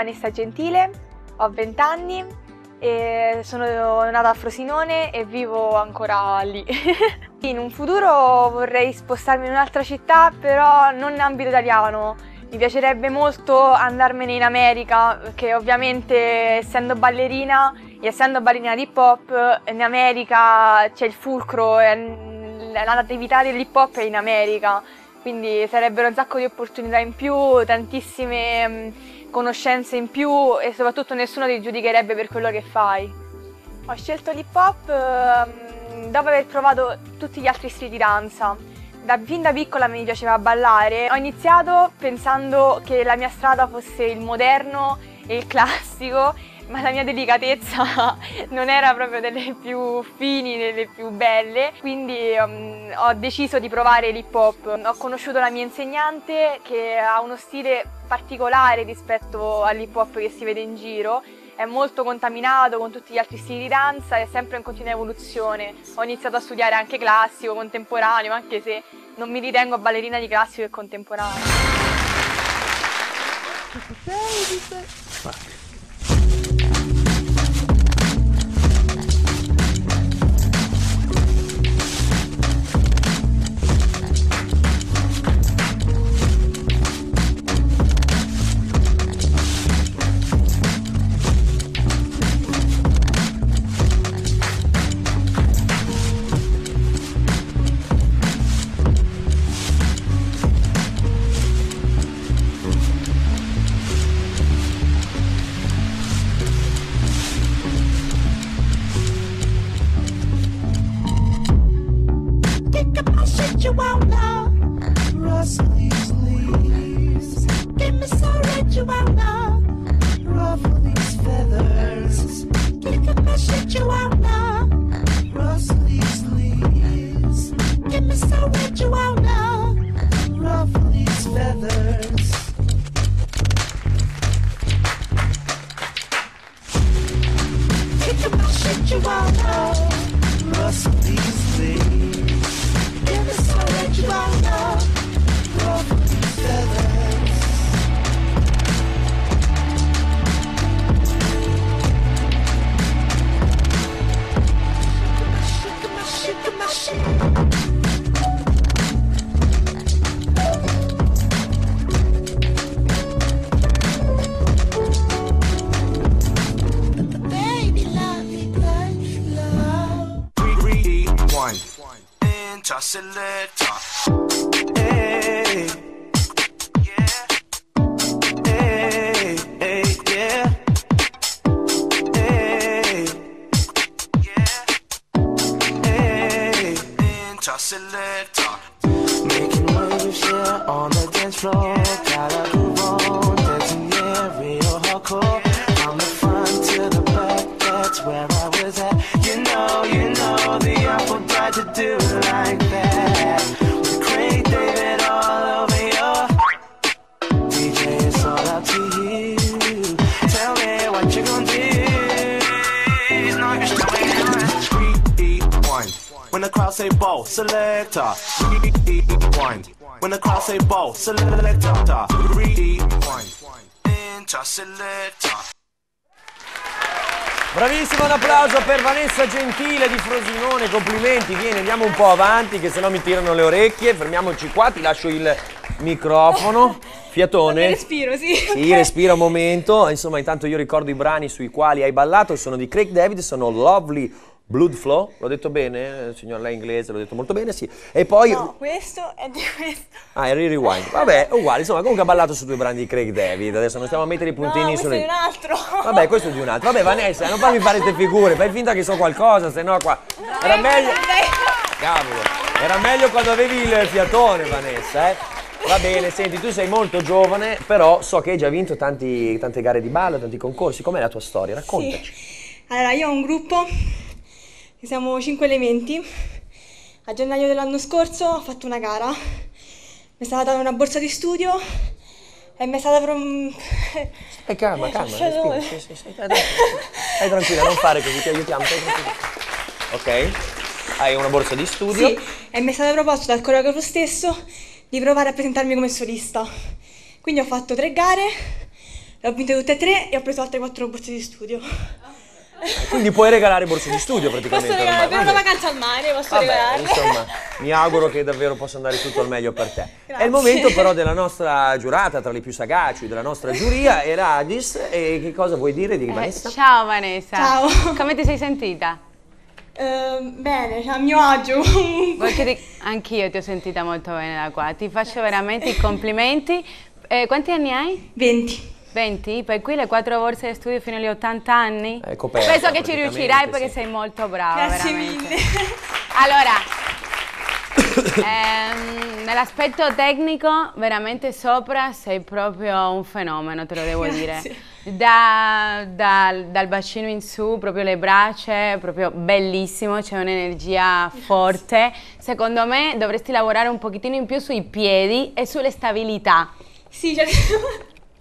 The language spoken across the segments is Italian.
Vanessa Gentile, ho 20 anni e sono nata a Frosinone e vivo ancora lì. in un futuro vorrei spostarmi in un'altra città, però non in ambito italiano. Mi piacerebbe molto andarmene in America, perché ovviamente essendo ballerina e essendo ballerina di hip hop, in America c'è il fulcro, la natività dell'hip hop è in America, quindi sarebbero un sacco di opportunità in più, tantissime conoscenze in più e soprattutto nessuno ti giudicherebbe per quello che fai. Ho scelto l'hip hop ehm, dopo aver provato tutti gli altri stili di danza. Da, fin da piccola mi piaceva ballare. Ho iniziato pensando che la mia strada fosse il moderno e il classico, ma la mia delicatezza non era proprio delle più fini, delle più belle, quindi um, ho deciso di provare l'hip hop. Ho conosciuto la mia insegnante che ha uno stile particolare rispetto all'hip hop che si vede in giro è molto contaminato con tutti gli altri stili di danza, è sempre in continua evoluzione. Ho iniziato a studiare anche classico, contemporaneo, anche se non mi ritengo ballerina di classico e contemporaneo. shit you won't know. Rustle these leaves. Give me so red you won't know. Ruffle these feathers. Get me so red you won't know. Rustle these leaves. Give me so red you won't know. Ruffle these feathers. selector. Hey. Yeah. Hey, hey, yeah. Hey. Yeah. Hey. Enter selector. Making waves, yeah, on the dance floor. Gotta groove on, dancing, real hardcore. From the front to the back, that's where I was at. You know, you know, the apple died to do it like. Rewind. When the crowd say ball, selector, rewind. Enter selector. Bravissimo, un applauso per Vanessa Gentile di Frosinone, complimenti, vieni, andiamo un po' avanti che sennò mi tirano le orecchie, fermiamoci qua, ti lascio il microfono, fiatone. Respiro, sì. Sì, respira un momento, insomma intanto io ricordo i brani sui quali hai ballato, sono di Craig David, sono Lovely Blood Flow, l'ho detto bene, signor lei inglese, l'ho detto molto bene, sì. E poi... No, questo è di questo. Ah, è Rewind. Vabbè, uguale, insomma, comunque ha ballato su due brani di Craig David, adesso non stiamo a mettere i puntini no, su... questo è un altro. Vabbè, questo è di un altro. Vabbè, Vanessa, non farmi fare queste figure, fai finta che so qualcosa, se no qua... Era meglio... Cavolo, era meglio quando avevi il fiatone, Vanessa, eh. Va bene, senti, tu sei molto giovane, però so che hai già vinto tanti, tante gare di ballo, tanti concorsi. Com'è la tua storia? Raccontaci. Sì. Allora, io ho un gruppo siamo cinque elementi. A gennaio dell'anno scorso ho fatto una gara, mi è stata data una borsa di studio e mi è stata un... Stai calma, calma, respira, sì, sì, sì, stai tranquilla, non fare così, ti aiutiamo. Ok, hai una borsa di studio. Sì, e mi è stato proposto dal coreografo stesso di provare a presentarmi come solista. Quindi ho fatto tre gare, le ho vinte tutte e tre e ho preso altre quattro borse di studio. Quindi puoi regalare borse di studio praticamente. Posso regalare per una vacanza al mare, posso Vabbè, regalarle. insomma, mi auguro che davvero possa andare tutto al meglio per te. È Grazie. il momento però della nostra giurata, tra le più sagaci della nostra giuria, era Adis. E che cosa vuoi dire di Eh, Vanessa? ciao Vanessa. Ciao. Come ti sei sentita? Ehm, bene, a mio agio comunque. Anch'io ti ho sentita molto bene da qua. Ti faccio veramente i complimenti. Eh, quanti anni hai? 20. 20? Per cui le quattro borse di studio fino agli 80 anni? È coperta, Penso che ci riuscirai perché sì. sei molto brava. Grazie veramente. mille. Allora, ehm, nell'aspetto tecnico, veramente sopra sei proprio un fenomeno, te lo devo Grazie. dire. Da- dal, dal bacino in su, proprio le braccia, proprio bellissimo, c'è un'energia forte. Secondo me dovresti lavorare un pochettino in più sui piedi e sulle stabilità. Sì, cioè,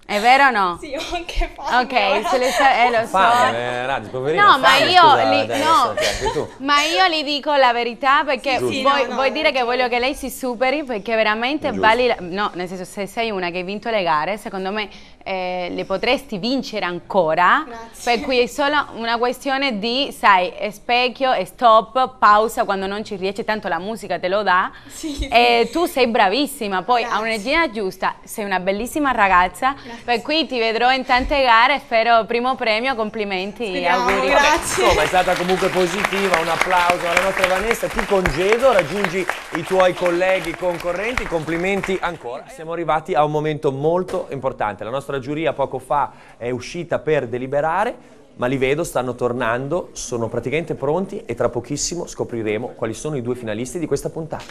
È vero o no? sì, ho anche fame. Ok, ora. sulle sta- eh, lo so. Fame, eh, Radis, poverino. No, ma fame, io, scusa, li, no, tu. ma io gli dico la verità perché Sì, sì, vuoi, no, no, vuoi hai dire che voglio che lei si superi perché veramente vali, la- no, nel senso se sei una che hai vinto le gare, secondo me eh, le potresti vincere ancora, Grazie. per cui è solo una questione di, sai, specchio, e stop, pausa quando non ci riesci, tanto la musica te lo dà. Sì, sì. E tu sei bravissima, poi Grazie. ha un'energia giusta, sei una bellissima ragazza, Grazie. per cui ti vedrò in tante gare, spero primo premio, complimenti, Speriamo, auguri. grazie. Insomma, è stata comunque positiva, un applauso alla nostra Vanessa, ti congedo, raggiungi i tuoi colleghi concorrenti, complimenti ancora. Siamo arrivati a un momento molto importante, la nostra giuria poco fa è uscita per deliberare, ma li vedo, stanno tornando, sono praticamente pronti e tra pochissimo scopriremo quali sono i due finalisti di questa puntata.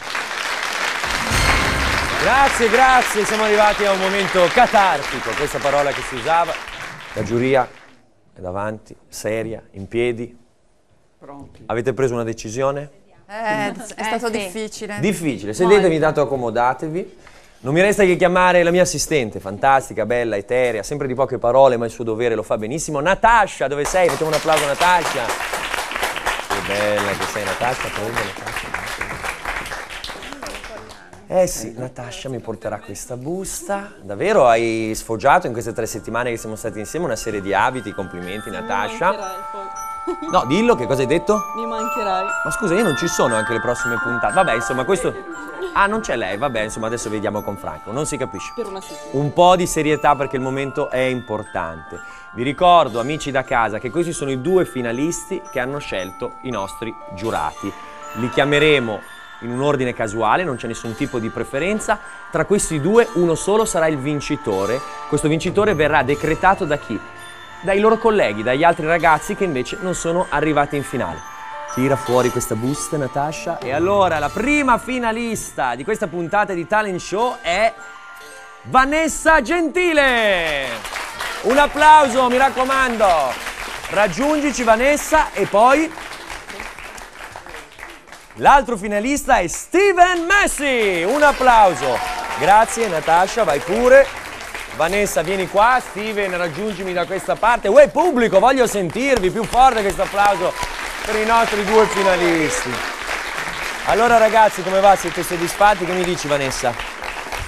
Grazie, grazie, siamo arrivati a un momento catartico, questa parola che si usava. La giuria è davanti, seria, in piedi. Avete preso una decisione? Eh, è stato sì. difficile. Difficile, sedetevi, intanto accomodatevi. Non mi resta che chiamare la mia assistente, fantastica, bella, eterea, sempre di poche parole, ma il suo dovere lo fa benissimo. Natascia, dove sei? Facciamo un applauso a Natascia. Che bella che sei, Natascia, prego Natascia. Eh sì, Natascia mi porterà questa busta. Davvero hai sfoggiato in queste tre settimane che siamo stati insieme una serie di abiti, complimenti Natascia. No, dillo, che cosa hai detto? Mi mancherai. Ma scusa, io non ci sono anche le prossime puntate. Vabbè, insomma, questo. Ah, non c'è lei, vabbè, insomma, adesso vediamo con Franco, non si capisce. Per una settimana. Un po' di serietà perché il momento è importante. Vi ricordo, amici da casa, che questi sono i due finalisti che hanno scelto i nostri giurati. Li chiameremo in un ordine casuale, non c'è nessun tipo di preferenza. Tra questi due, uno solo sarà il vincitore. Questo vincitore verrà decretato da chi? Dai loro colleghi, dagli altri ragazzi che invece non sono arrivati in finale. Tira fuori questa busta, Natascia. E allora, la prima finalista di questa puntata di Talent Show è Vanessa Gentile. Un applauso, mi raccomando. Raggiungici Vanessa e poi l'altro finalista è Steven Messi. Un applauso. Grazie Natascia, vai pure. Vanessa, vieni qua. Steven, raggiungimi da questa parte. Uè, pubblico, voglio sentirvi più forte questo applauso per i nostri due finalisti. Allora ragazzi, come va? Siete soddisfatti? Che mi dici Vanessa?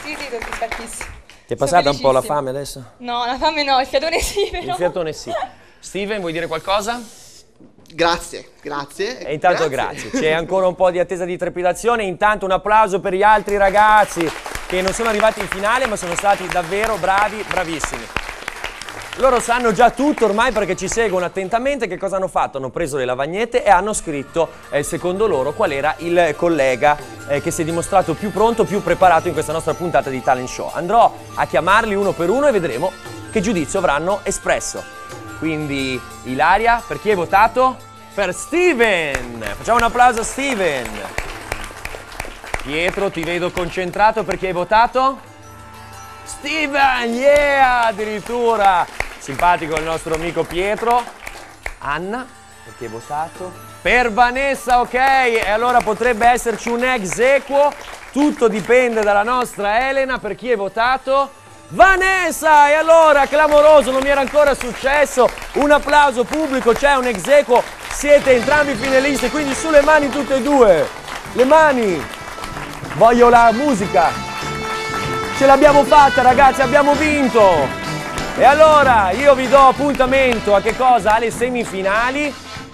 Sì, sì, soddisfattissimo. Ti è passata un po' la fame adesso? No, la fame no, il fiatone sì, però. Il fiatone sì. Steven, vuoi dire qualcosa? Grazie, grazie. E intanto grazie. C'è ancora un po' di attesa di trepidazione. Intanto un applauso per gli altri ragazzi che non sono arrivati in finale ma sono stati davvero bravi, bravissimi. Loro sanno già tutto ormai perché ci seguono attentamente. Che cosa hanno fatto? Hanno preso le lavagnette e hanno scritto, eh, secondo loro, qual era il collega eh, che si è dimostrato più pronto, più preparato in questa nostra puntata di Talent Show. Andrò a chiamarli uno per uno e vedremo che giudizio avranno espresso. Quindi, Ilaria, per chi hai votato? Per Steven! Facciamo un applauso a Steven! Pietro, ti vedo concentrato per chi hai votato? Steven, yeah, addirittura! Simpatico il nostro amico Pietro. Anna, per chi hai votato? Per Vanessa, ok, e allora potrebbe esserci un ex equo. Tutto dipende dalla nostra Elena, per chi hai votato? Vanessa! E allora, clamoroso, non mi era ancora successo. Un applauso pubblico, c'è un ex equo. Siete entrambi finalisti, quindi sulle mani tutte e due. Le mani! Voglio la musica! Ce l'abbiamo fatta ragazzi, abbiamo vinto! E allora io vi do appuntamento a che cosa? Alle semifinali.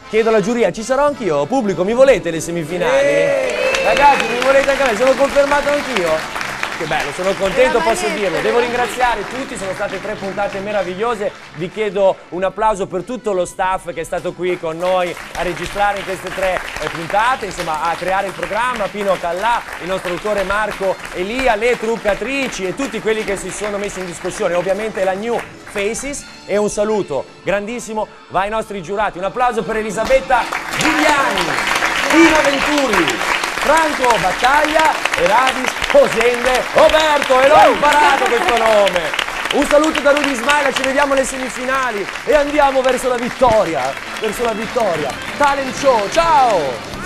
Chiedo alla giuria, ci sarò anch'io? Pubblico, mi volete le semifinali? Ragazzi, mi volete anche a me? Sono confermato anch'io? Che bello, sono contento, posso dirlo. Devo ringraziare tutti, sono state tre puntate meravigliose. Vi chiedo un applauso per tutto lo staff che è stato qui con noi a registrare queste tre eh, puntate, insomma a creare il programma, Pino Callà, il nostro autore Marco Elia, le truccatrici e tutti quelli che si sono messi in discussione, ovviamente la New Faces e un saluto grandissimo va ai nostri giurati. Un applauso per Elisabetta Giuliani, Tina Venturi, Franco Battaglia e Radis Posende Roberto e l'ho imparato questo nome. Un saluto da Rudy Ismaila ci vediamo alle semifinali e andiamo verso la vittoria verso la vittoria. Talent show ciao